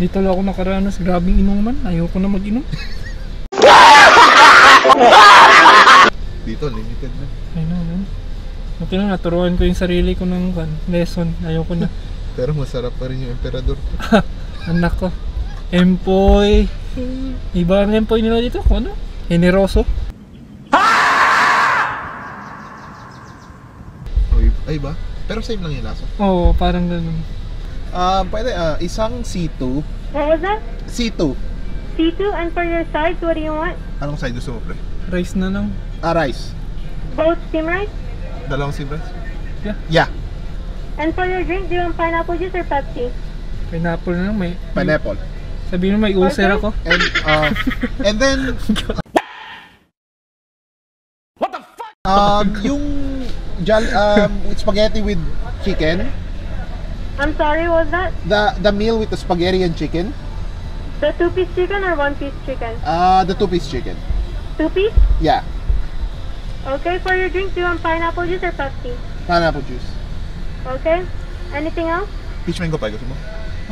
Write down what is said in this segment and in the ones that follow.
Dito lang ako nakaranas. Grabing inuman. Ayoko na mag-inom. Dito, limited na. I know, man. Buti na naturuan ko yung sarili ko ng kan, lesson. Ayoko na. Pero masarap pa rin yung emperador. Anak ko. Empoy. Iba ang empoy nila dito. Kung ano? Generoso. Ay, ba? Pero same lang yung lasa. Oo, parang ganun. Ah, pwede, ah, isang C2. What was that? C2. C2, and for your sides, what do you want? Anong side gusto mo, pre? Rice na lang. Ah, rice. Both steam rice? Dalawang si rice? Yeah. Yeah, And for your drink, do you want pineapple juice or Pepsi? Pineapple na lang. May, pineapple. Sabihin mo may ulcer Okay. ako. And, uh, and then... What the fuck? Um, yung jal, um, spaghetti with chicken, I'm sorry, what was that? the the meal with the spaghetti and chicken, The two-piece chicken or one-piece chicken? uh, the two-piece chicken. Two-piece? Yeah, Okay, for your drink, do you want pineapple juice or Pepsi? pineapple juice. Okay. Anything else? Peach mango pie gusto mo?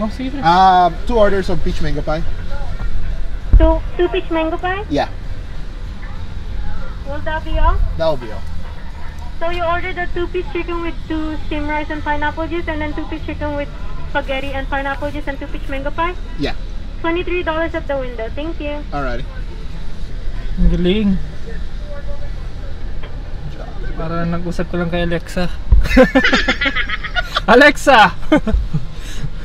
Oh, sige. Uh, two orders of peach mango pie. Two, two-piece mango pie? Yeah, Will that be all? that will be all. So you ordered a two-piece chicken with two steam rice and pineapple juice, and then two-piece chicken with spaghetti and pineapple juice and two-piece mango pie? Yeah, $23 at the window. Thank you. alrighty. Ang galing. Para nag-usap ko lang kay Alexa. Alexa!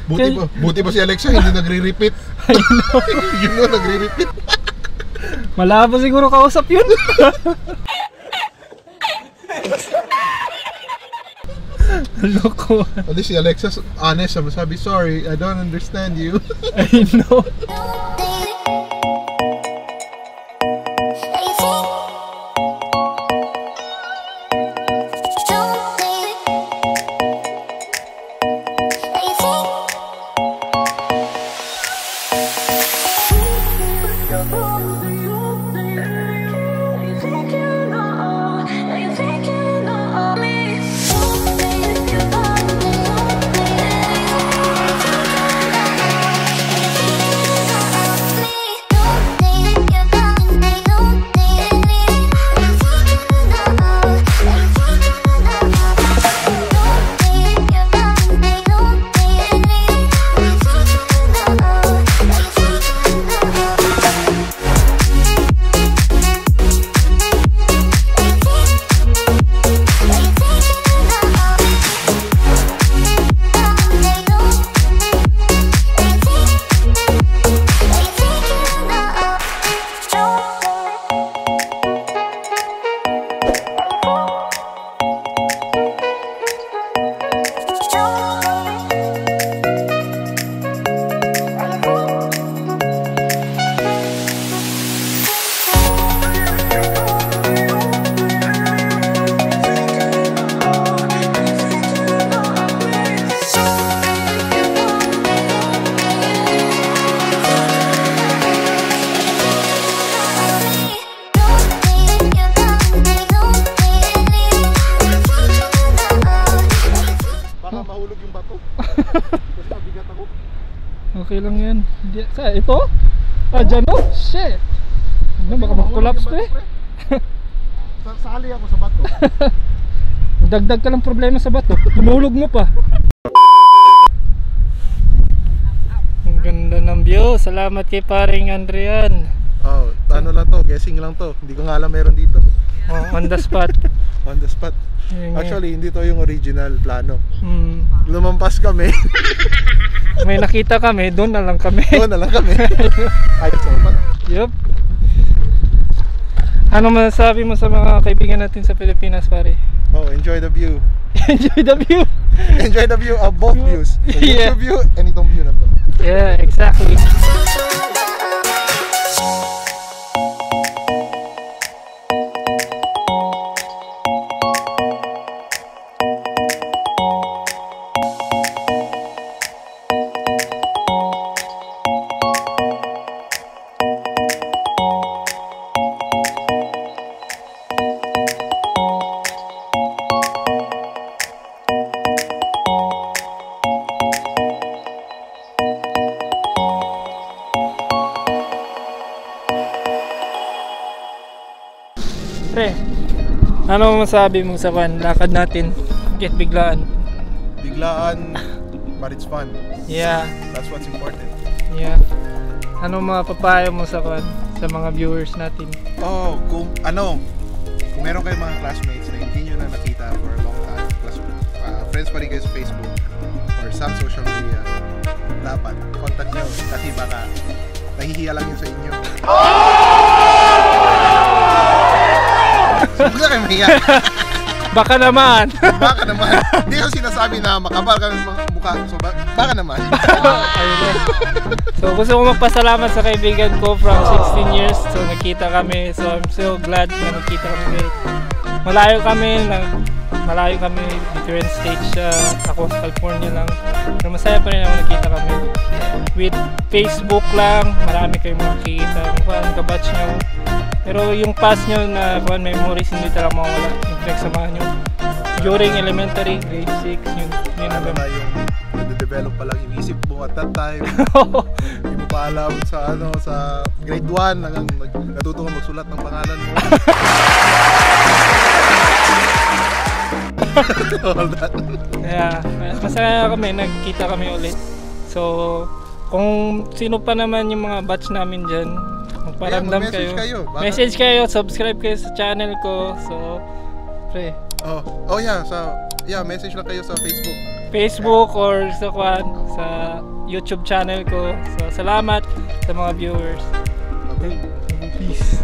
Buti pa, buti pa si Alexa hindi nagre-repeat. I know. Yun know, nagre-repeat. Malabo siguro kausap yun. Loko. At least si Alexa, honest, sabi, sorry, I don't understand you. I know. Baka mahulog yung bato. Kasi mabigat ako. Okay lang yan. Di- Sa, ito? Ah, dyan oh. Shit. Ano, baka mag-collapse to eh. Sa- Sali ako sa bato. Dagdag ka lang problema sa bato. Tumulog mo pa. Ang ganda ng view. Salamat kay paring Andrian. Oh, ano lang to, guessing lang to. Hindi ko nga alam meron dito. Oh, on the spot. On the spot. Actually, hindi to yung original plano. Hmm. Lumampas kami. May nakita kami, doon na lang kami. Doon na lang kami. Ayos naman. Yup. Ano masasabi mo sa mga kaibigan natin sa Pilipinas, pare? Oh, enjoy the view. Enjoy the view. Enjoy the view of both views. So, Yeah. YouTube view and itong view na to. Yeah, exactly. Pre, ano masabi mo sa kan lakad natin? Get biglaan. Biglaan, but it's fun. Yeah, That's what's important. yeah. Ano mga papayo mo sa kan sa mga viewers natin? Oh, kung ano, kung meron kayong mga classmates na hindi nyo na nakita for a long time, plus, uh, friends pa rin kayo sa Facebook or some social media, dapat contact nyo kasi baka nahihiya lang yun sa inyo. so, huwag na kayo mahiya. Baka naman. Baka naman. Hindi ko sinasabi na makapal kami mukha. So, ba- baka naman. Ayun na. So gusto ko magpasalamat sa kaibigan ko from 16 years. So nakita kami. So I'm so glad na nakita kami. Malayo kami, nag malayo kami different stage siya. Ako sa California lang. Pero masaya pa rin ako nakita kami. With Facebook lang, marami kayong makikita. Paano kabatch nyo. Pero yung past nyo na kuhan memories hindi talaga mawala. Yung pinagsamahan nyo. During elementary, grade 6, yun, yun na yung nade-develop pa lang yung isip mo at that time. Hindi mo pa alam sa ano sa grade 1 hanggang natuto ka magsulat ng pangalan mo. All that. Yeah, masaya kami, nagkita kami ulit. So, kung sino pa naman yung mga batch namin dyan, magparamdam Yeah, kayo. kayo. Baka- Message kayo, subscribe kayo sa channel ko. So, pre, Oh, oh yeah, sa yeah, message lang kayo sa Facebook. Facebook or sa kwan, sa YouTube channel ko. So, salamat sa mga viewers. Okay. Peace.